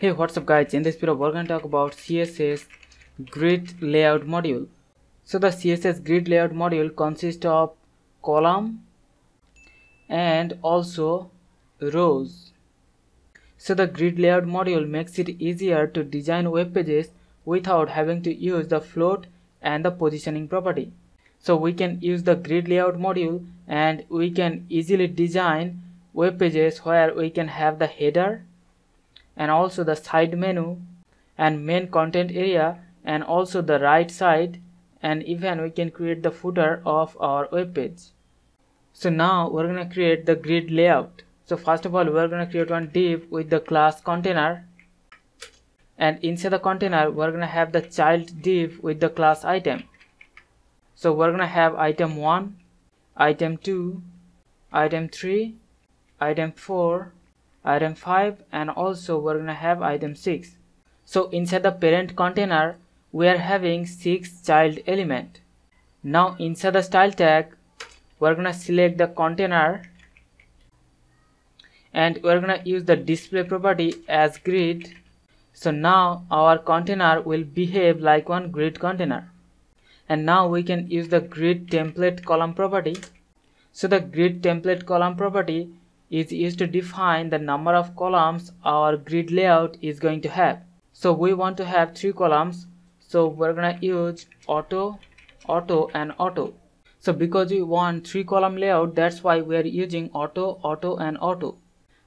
Hey what's up guys in this video we're going to talk about CSS grid layout module. So the CSS grid layout module consists of column and also rows. So the grid layout module makes it easier to design web pages without having to use the float and the positioning property. So we can use the grid layout module and we can easily design web pages where we can have the header and also the side menu and main content area and also the right side and even we can create the footer of our web page. So now we're going to create the grid layout. So first of all we're going to create one div with the class container. And inside the container we're going to have the child div with the class item. So we're going to have item 1 item 2 item 3 item 4 item 5 and also we're gonna have item 6 so inside the parent container we are having 6 child element. Now inside the style tag we're gonna select the container and we're gonna use the display property as grid. So now our container will behave like one grid container. And now we can use the grid template column property. So the grid template column property is used to define the number of columns our grid layout is going to have. So we want to have three columns. So we're gonna use auto auto and auto. So because we want three column layout that's why we are using auto auto and auto.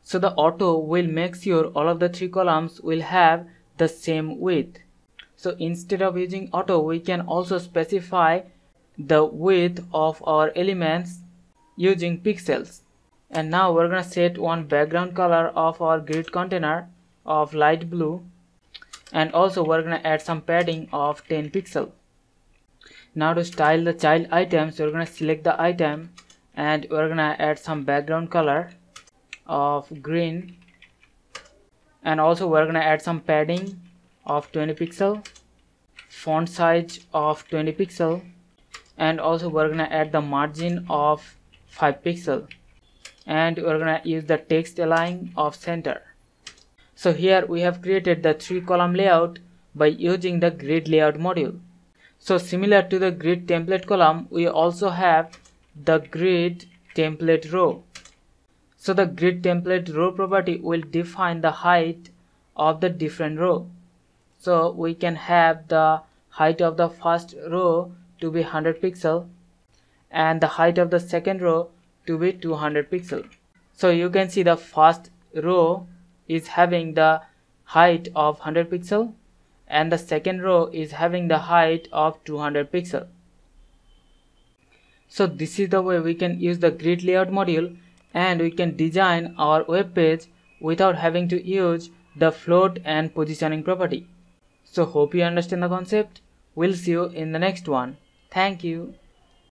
So the auto will make sure all of the three columns will have the same width. So instead of using auto we can also specify the width of our elements using pixels and now we're gonna set one background color of our grid container of light blue. And also we're gonna add some padding of 10 pixel. Now to style the child items we're gonna select the item and we're gonna add some background color of green. And also we're gonna add some padding of 20 pixel font size of 20 pixel. And also we're gonna add the margin of 5 pixel and we're gonna use the text align of center. So here we have created the three column layout by using the grid layout module. So similar to the grid template column we also have the grid template row. So the grid template row property will define the height of the different row. So we can have the height of the first row to be 100 pixel and the height of the second row to be 200 pixel. So you can see the first row is having the height of 100 pixel and the second row is having the height of 200 pixel. So this is the way we can use the grid layout module and we can design our web page without having to use the float and positioning property. So hope you understand the concept. We'll see you in the next one. Thank you